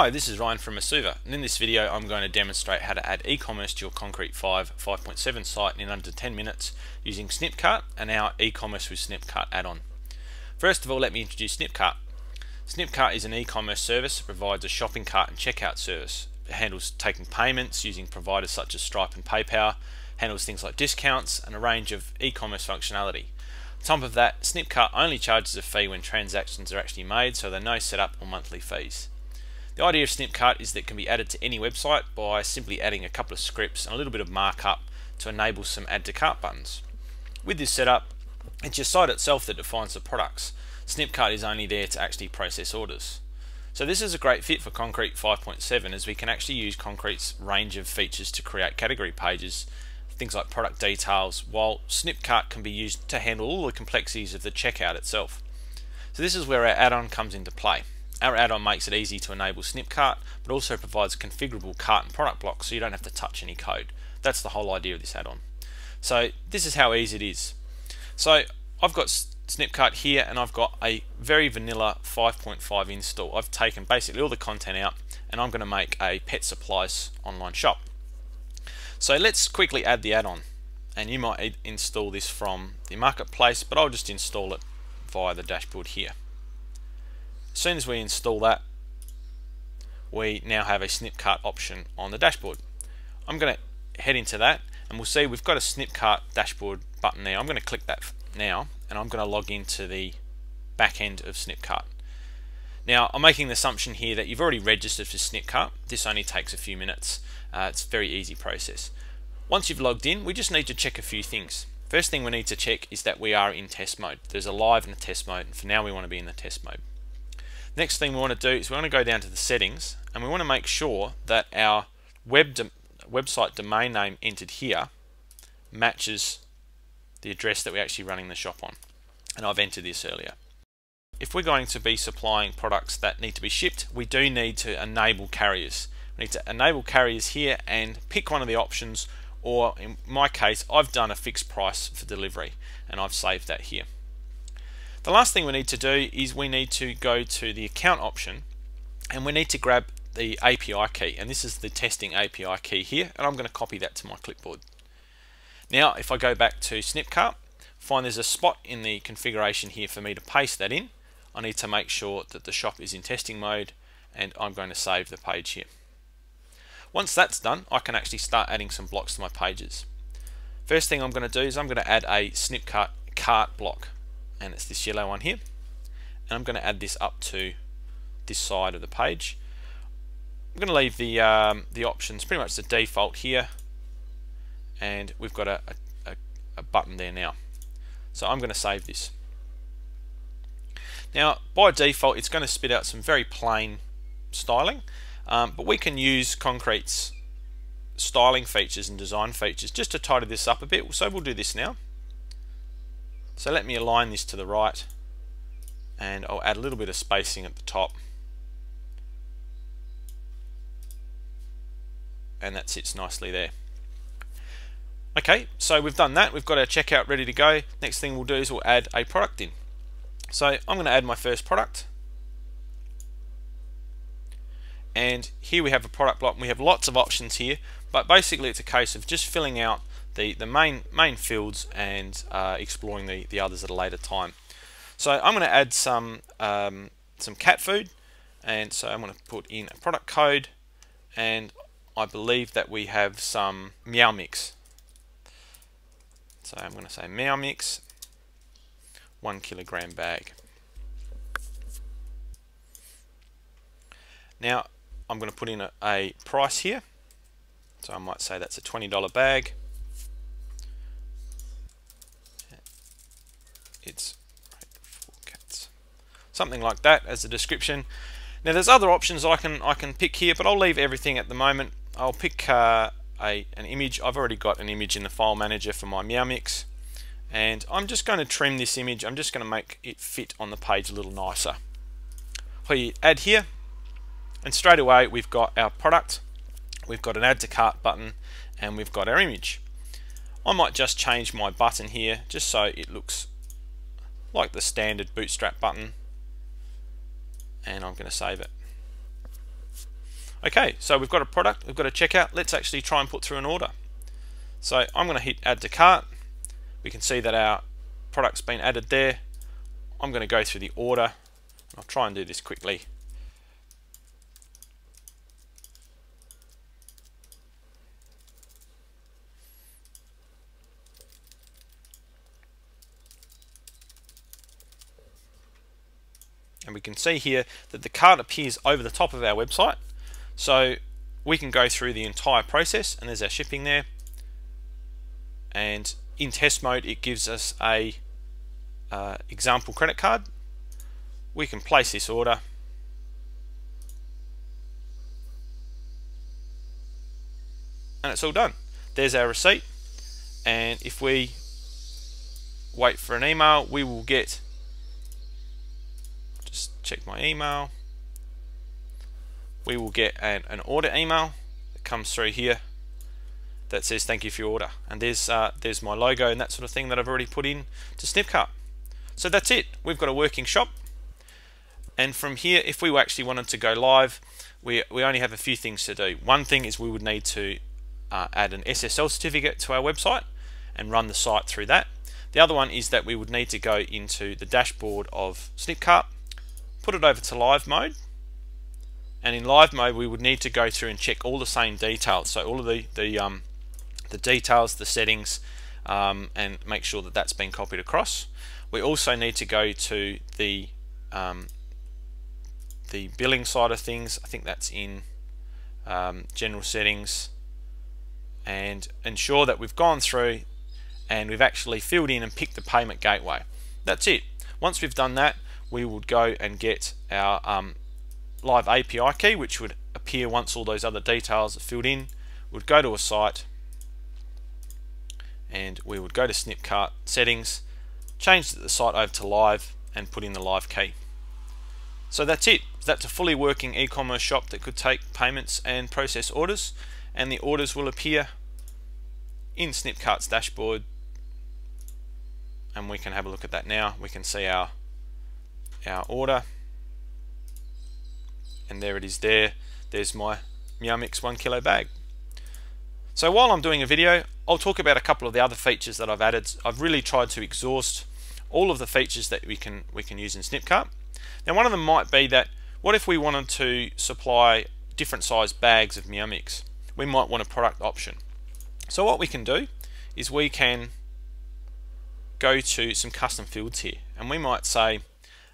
Hi, this is Ryan from Mesuva, and in this video I'm going to demonstrate how to add e-commerce to your Concrete 5 5.7 site in under 10 minutes using Snipcart and our e-commerce with Snipcart add-on. First of all, let me introduce Snipcart. Snipcart is an e-commerce service that provides a shopping cart and checkout service. It handles taking payments using providers such as Stripe and PayPal, handles things like discounts and a range of e-commerce functionality. On top of that, Snipcart only charges a fee when transactions are actually made, so there are no setup or monthly fees. The idea of Snipcart is that it can be added to any website by simply adding a couple of scripts and a little bit of markup to enable some add to cart buttons. With this setup, it's your site itself that defines the products. Snipcart is only there to actually process orders. So this is a great fit for Concrete 5.7 as we can actually use Concrete's range of features to create category pages, things like product details, while Snipcart can be used to handle all the complexities of the checkout itself. So this is where our add-on comes into play. Our add-on makes it easy to enable Snipcart, but also provides configurable cart and product blocks so you don't have to touch any code. That's the whole idea of this add-on. So this is how easy it is. So I've got Snipcart here and I've got a very vanilla 5.5 install. I've taken basically all the content out and I'm going to make a pet supplies online shop. So let's quickly add the add-on and you might install this from the marketplace but I'll just install it via the dashboard here. As soon as we install that, we now have a Snipcart option on the dashboard. I'm going to head into that and we'll see we've got a Snipcart dashboard button there. I'm going to click that now and I'm going to log into the back end of Snipcart. Now I'm making the assumption here that you've already registered for Snipcart. This only takes a few minutes. Uh, it's a very easy process. Once you've logged in, we just need to check a few things. First thing we need to check is that we are in test mode. There's a live and a test mode, and for now we want to be in the test mode. Next thing we want to do is we want to go down to the settings and we want to make sure that our web website domain name entered here matches the address that we're actually running the shop on. And I've entered this earlier. If we're going to be supplying products that need to be shipped, we do need to enable carriers. We need to enable carriers here and pick one of the options or in my case I've done a fixed price for delivery and I've saved that here. The last thing we need to do is we need to go to the account option and we need to grab the API key and this is the testing API key here and I'm going to copy that to my clipboard. Now if I go back to Snipcart, find there's a spot in the configuration here for me to paste that in. I need to make sure that the shop is in testing mode and I'm going to save the page here. Once that's done, I can actually start adding some blocks to my pages. First thing I'm going to do is I'm going to add a Snipcart cart block and it's this yellow one here. And I'm going to add this up to this side of the page. I'm going to leave the um, the options pretty much the default here. And we've got a, a, a button there now. So I'm going to save this. Now by default it's going to spit out some very plain styling um, but we can use Concrete's styling features and design features just to tidy this up a bit. So we'll do this now so let me align this to the right and I'll add a little bit of spacing at the top and that sits nicely there. Okay, so we've done that. We've got our checkout ready to go. Next thing we'll do is we'll add a product in. So I'm going to add my first product. And here we have a product block. We have lots of options here, but basically it's a case of just filling out the, the main, main fields and uh, exploring the, the others at a later time. So I'm going to add some, um, some cat food and so I'm going to put in a product code and I believe that we have some meow mix. So I'm going to say meow mix, one kilogram bag. Now I'm going to put in a, a price here. So I might say that's a $20 bag. It's cats. Something like that as a description. Now there's other options I can I can pick here, but I'll leave everything at the moment. I'll pick uh, a an image. I've already got an image in the file manager for my Meow Mix, and I'm just going to trim this image. I'm just going to make it fit on the page a little nicer. We add here, and straight away we've got our product. We've got an add to cart button, and we've got our image. I might just change my button here just so it looks like the standard bootstrap button and I'm going to save it. Okay, so we've got a product, we've got a checkout. Let's actually try and put through an order. So I'm going to hit add to cart. We can see that our product's been added there. I'm going to go through the order. I'll try and do this quickly. And we can see here that the card appears over the top of our website. So we can go through the entire process and there's our shipping there. And in test mode it gives us a uh, example credit card. We can place this order. And it's all done. There's our receipt. And if we wait for an email we will get check my email. We will get an, an order email that comes through here that says thank you for your order. And there's uh, there's my logo and that sort of thing that I've already put in to Snipcart. So that's it. We've got a working shop. And from here, if we actually wanted to go live, we, we only have a few things to do. One thing is we would need to uh, add an SSL certificate to our website and run the site through that. The other one is that we would need to go into the dashboard of Snipcart put it over to live mode. And in live mode we would need to go through and check all the same details. So all of the the, um, the details the settings um, and make sure that that's been copied across. We also need to go to the um, the billing side of things. I think that's in um, general settings. And ensure that we've gone through and we've actually filled in and picked the payment gateway. That's it. Once we've done that we would go and get our um, live API key, which would appear once all those other details are filled in. We'd go to a site and we would go to Snipcart settings, change the site over to live and put in the live key. So that's it. That's a fully working e-commerce shop that could take payments and process orders and the orders will appear in Snipcart's dashboard and we can have a look at that now. We can see our our order. And there it is there. There's my Meow Mix 1 kilo bag. So while I'm doing a video I'll talk about a couple of the other features that I've added. I've really tried to exhaust all of the features that we can we can use in Snipcart now one of them might be that what if we wanted to supply different size bags of Meow Mix we might want a product option. So what we can do is we can go to some custom fields here and we might say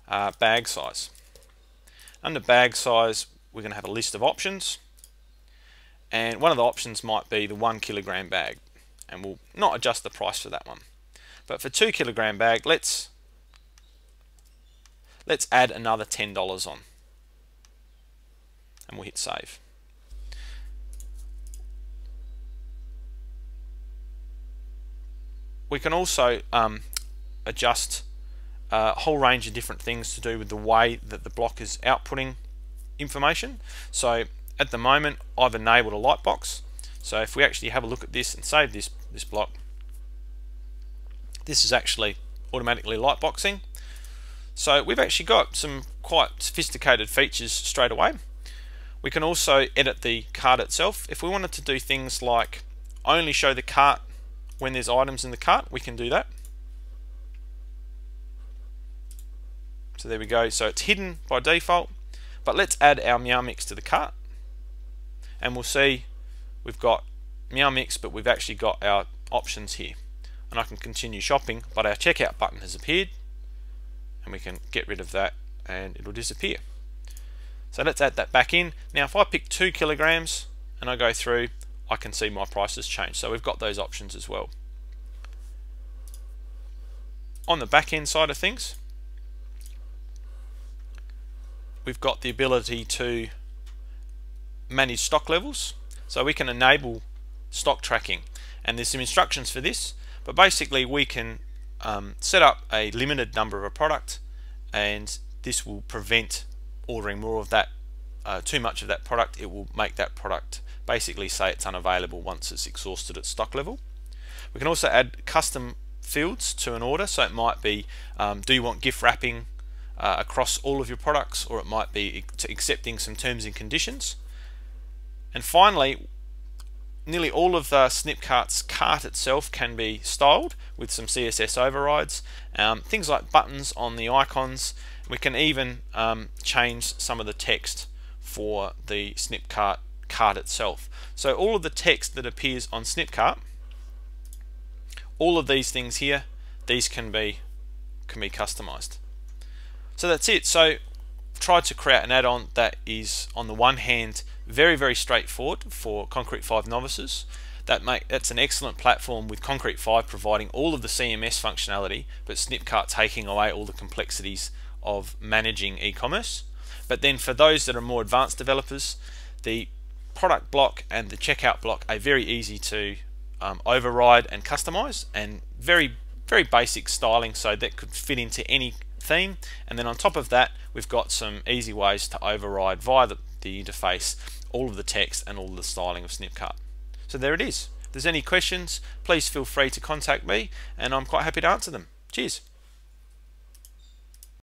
uh, bag size. Under bag size, we're going to have a list of options. And one of the options might be the one kilogram bag. And we'll not adjust the price for that one. But for two kilogram bag, let's let's add another $10 on. And we'll hit save. We can also um, adjust a whole range of different things to do with the way that the block is outputting information. So at the moment I've enabled a lightbox. So if we actually have a look at this and save this, this block, this is actually automatically lightboxing. So we've actually got some quite sophisticated features straight away. We can also edit the cart itself. If we wanted to do things like only show the cart when there's items in the cart, we can do that. So there we go. So it's hidden by default. But let's add our Meow Mix to the cart. And we'll see we've got Meow Mix, but we've actually got our options here. And I can continue shopping, but our checkout button has appeared. And we can get rid of that and it'll disappear. So let's add that back in. Now if I pick two kilograms and I go through, I can see my prices change. So we've got those options as well. On the back end side of things, we've got the ability to manage stock levels so we can enable stock tracking. And there's some instructions for this but basically we can um, set up a limited number of a product and this will prevent ordering more of that uh, too much of that product. It will make that product basically say it's unavailable once it's exhausted its stock level. We can also add custom fields to an order so it might be um, do you want gift wrapping uh, across all of your products or it might be accepting some terms and conditions And finally, nearly all of the Snipcart's cart itself can be styled with some CSS overrides. Um, things like buttons on the icons. We can even um, change some of the text for the Snipcart cart itself. So all of the text that appears on Snipcart, all of these things here, these can be can be customized. So that's it. So tried to create an add-on that is on the one hand very very straightforward for Concrete 5 novices that make that's an excellent platform with Concrete 5 providing all of the CMS functionality but Snipcart taking away all the complexities of managing e-commerce but then for those that are more advanced developers the product block and the checkout block are very easy to um, override and customize and very very basic styling so that could fit into any theme and then on top of that we've got some easy ways to override via the, the interface all of the text and all the styling of Snipcart. So there it is. If there's any questions please feel free to contact me and I'm quite happy to answer them. Cheers.